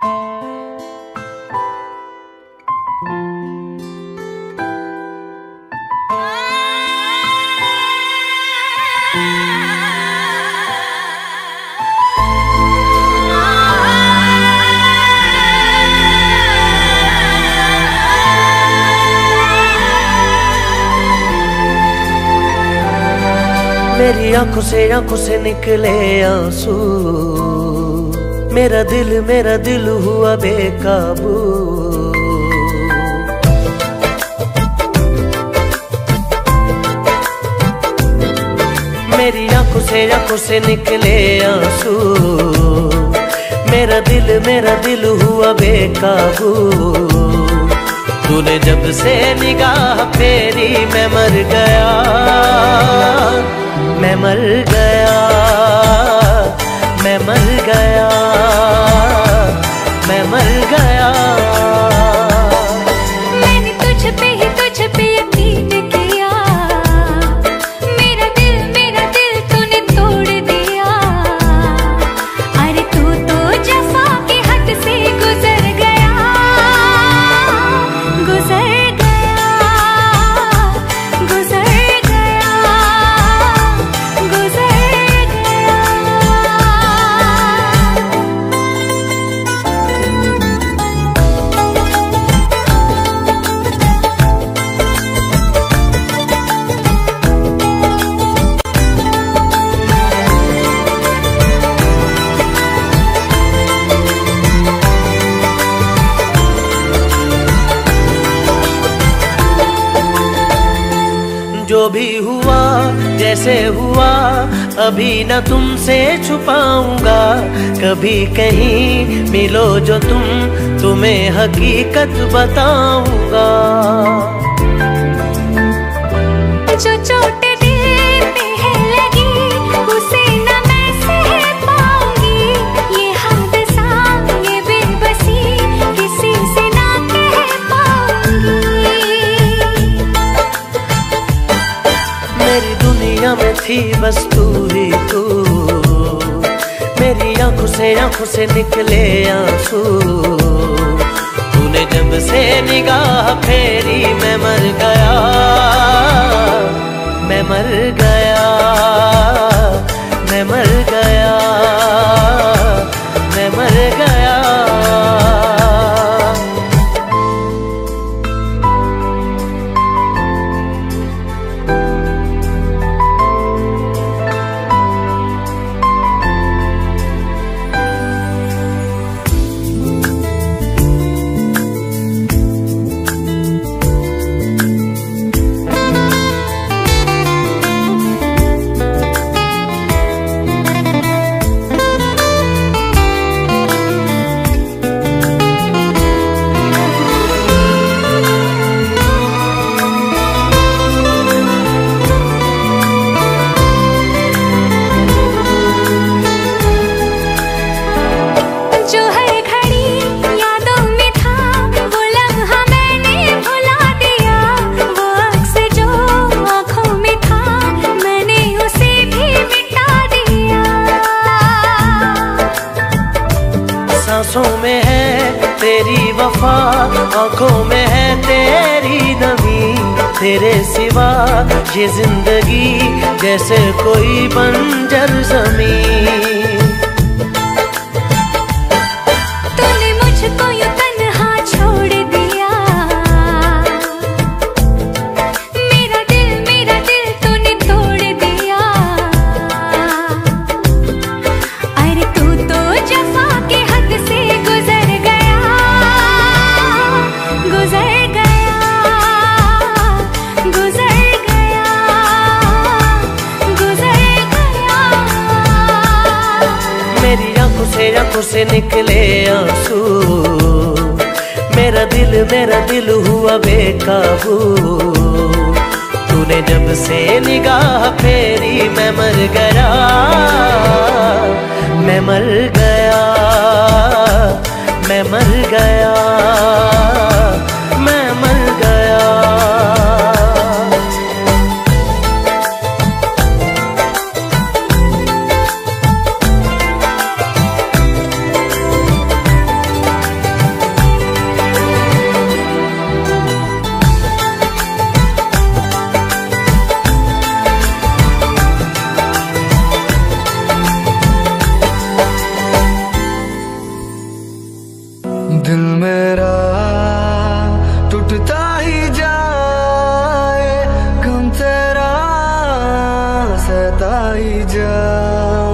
मेरी आँखों से आँखों से निकले आँसू। मेरा दिल मेरा दिल हुआ बेकाबू। मेरी आँखों से आँखों से निकले आँसू। मेरा दिल मेरा दिल हुआ बेकाबू। तूने जब से निगाह फेरी, मैं मर गया। मैं मर गया। जो भी हुआ, जैसे हुआ, अभी न तुमसे छुपाऊँगा। कभी कहीं मिलो जो तुम, तुम्हें हकीकत बताऊँगा। जो चोट थी, बस तू ही तू। मेरी आँखों से आँखों से निकले आँसू। तूने जब से निगाह फेरी, मैं मर गया। सांसों में है तेरी वफा, आँखों में है तेरी नमी। तेरे सिवा ये ज़िंदगी जैसे कोई बंजर ज़मीन आँखों से निकले आँसू। मेरा दिल मेरा दिल हुआ बेकाबू। तूने जब से निगाह फेरी, मैं मर गया। मैं मर गया, मैं मर गया। যায়